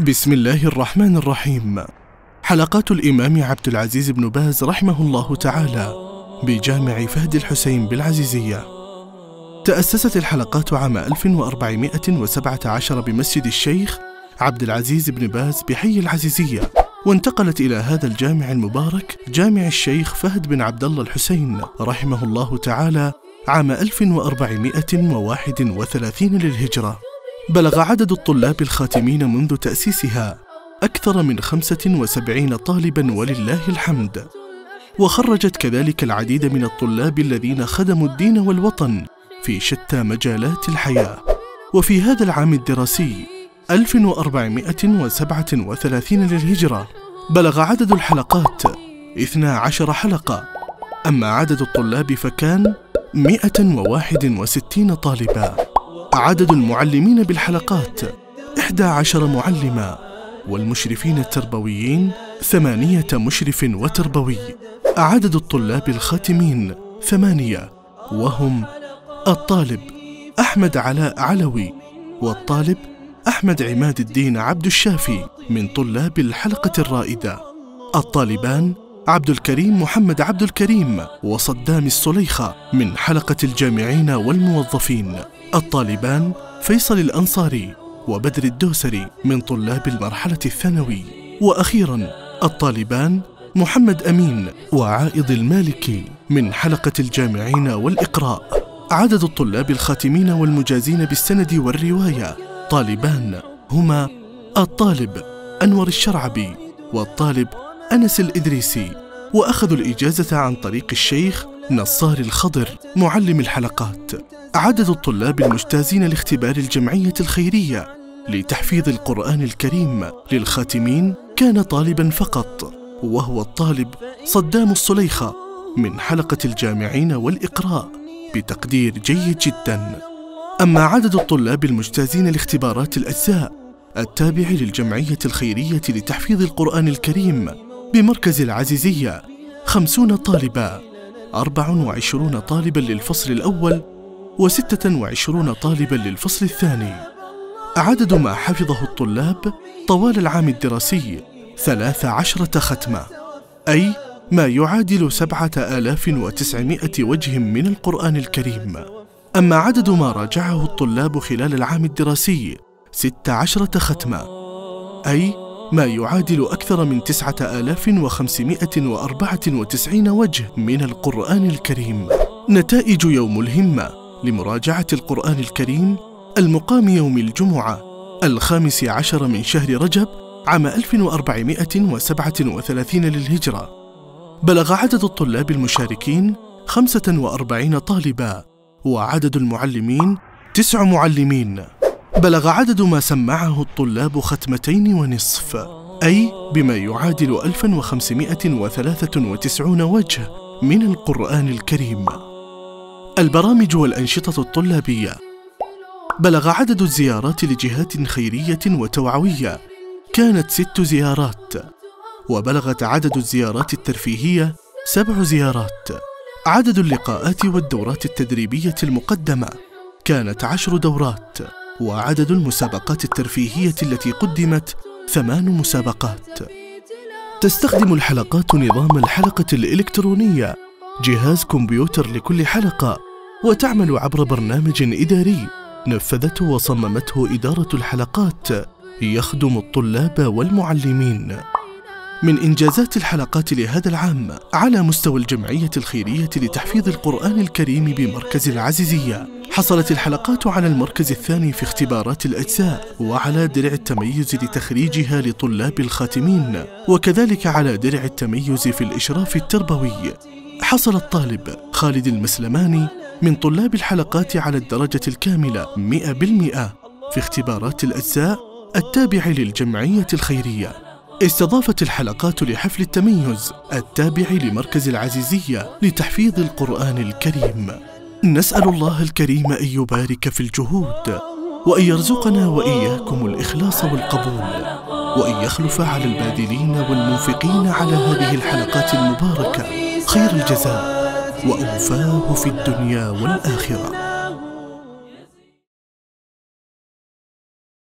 بسم الله الرحمن الرحيم. حلقات الإمام عبد العزيز بن باز رحمه الله تعالى بجامع فهد الحسين بالعزيزية. تأسست الحلقات عام 1417 بمسجد الشيخ عبد العزيز بن باز بحي العزيزية وانتقلت إلى هذا الجامع المبارك جامع الشيخ فهد بن عبد الله الحسين رحمه الله تعالى عام 1431 للهجرة. بلغ عدد الطلاب الخاتمين منذ تأسيسها أكثر من خمسة وسبعين طالبا ولله الحمد. وخرجت كذلك العديد من الطلاب الذين خدموا الدين والوطن في شتى مجالات الحياة. وفي هذا العام الدراسي 1437 للهجرة بلغ عدد الحلقات 12 حلقة. أما عدد الطلاب فكان 161 طالبا. عدد المعلمين بالحلقات 11 معلما والمشرفين التربويين ثمانية مشرف وتربوي. عدد الطلاب الخاتمين ثمانية وهم الطالب أحمد علاء علوي والطالب أحمد عماد الدين عبد الشافي من طلاب الحلقة الرائدة. الطالبان عبد الكريم محمد عبد الكريم وصدام الصليخة من حلقة الجامعين والموظفين الطالبان فيصل الأنصاري وبدر الدوسري من طلاب المرحلة الثانوي وأخيرا الطالبان محمد أمين وعائض المالكي من حلقة الجامعين والإقراء. عدد الطلاب الخاتمين والمجازين بالسند والرواية طالبان هما الطالب أنور الشرعبي والطالب أنس الإدريسي وأخذوا الإجازة عن طريق الشيخ نصار الخضر معلم الحلقات. عدد الطلاب المجتازين لاختبار الجمعية الخيرية لتحفيظ القرآن الكريم للخاتمين كان طالبا فقط وهو الطالب صدام الصليخة من حلقة الجامعين والإقراء بتقدير جيد جدا. أما عدد الطلاب المجتازين لاختبارات الأجزاء التابع للجمعية الخيرية لتحفيظ القرآن الكريم بمركز العزيزية خمسون طالبا أربع وعشرون طالبا للفصل الأول وستة وعشرون طالبا للفصل الثاني. عدد ما حفظه الطلاب طوال العام الدراسي ثلاث عشرة ختمة أي ما يعادل سبعة آلاف وتسعمائة وجه من القرآن الكريم. أما عدد ما راجعه الطلاب خلال العام الدراسي ست عشرة ختمة أي ما يعادل أكثر من تسعة آلاف وخمسمائة وأربعة وتسعين وجه من القرآن الكريم. نتائج يوم الهمة. لمراجعة القرآن الكريم المقام يوم الجمعة الخامس عشر من شهر رجب عام 1437 للهجرة. بلغ عدد الطلاب المشاركين 45 طالبا وعدد المعلمين تسع معلمين. بلغ عدد ما سمعه الطلاب ختمتين ونصف أي بما يعادل 1593 وجه من القرآن الكريم. البرامج والأنشطة الطلابية. بلغ عدد الزيارات لجهات خيرية وتوعوية. كانت ست زيارات. وبلغت عدد الزيارات الترفيهية سبع زيارات. عدد اللقاءات والدورات التدريبية المقدمة. كانت عشر دورات. وعدد المسابقات الترفيهية التي قدمت ثمان مسابقات. تستخدم الحلقات نظام الحلقة الإلكترونية جهاز كمبيوتر لكل حلقة وتعمل عبر برنامج إداري نفذته وصممته إدارة الحلقات يخدم الطلاب والمعلمين. من إنجازات الحلقات لهذا العام على مستوى الجمعية الخيرية لتحفيظ القرآن الكريم بمركز العزيزية. حصلت الحلقات على المركز الثاني في اختبارات الأجزاء وعلى درع التميز لتخريجها لطلاب الخاتمين وكذلك على درع التميز في الإشراف التربوي. حصل الطالب خالد المسلماني من طلاب الحلقات على الدرجة الكاملة مئة بالمئة في اختبارات الأجزاء التابع للجمعية الخيرية. استضافت الحلقات لحفل التميز التابع لمركز العزيزية لتحفيظ القرآن الكريم. نسأل الله الكريم أن يبارك في الجهود وأن يرزقنا وإياكم الإخلاص والقبول وأن يخلف على الباذلين والمنفقين على هذه الحلقات المباركة خير الجزاء وأوفاه في الدنيا والآخرة.